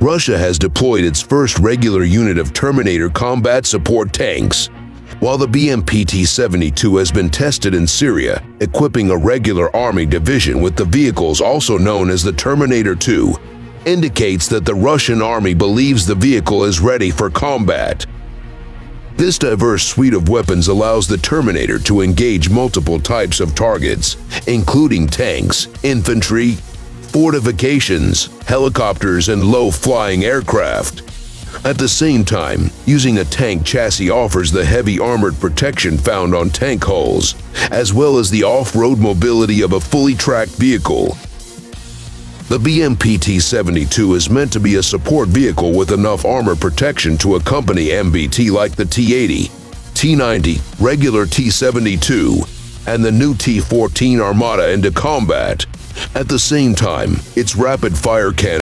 Russia has deployed its first regular unit of Terminator combat support tanks, while the BMP-T-72 has been tested in Syria, equipping a regular army division with the vehicles also known as the Terminator 2, indicates that the Russian army believes the vehicle is ready for combat. This diverse suite of weapons allows the Terminator to engage multiple types of targets, including tanks, infantry, fortifications, helicopters, and low-flying aircraft. At the same time, using a tank chassis offers the heavy armored protection found on tank hulls, as well as the off-road mobility of a fully tracked vehicle. The BMP-T-72 is meant to be a support vehicle with enough armor protection to accompany MBT like the T-80, T-90, regular T-72, and the new T-14 Armata into combat. At the same time, its rapid-fire cannon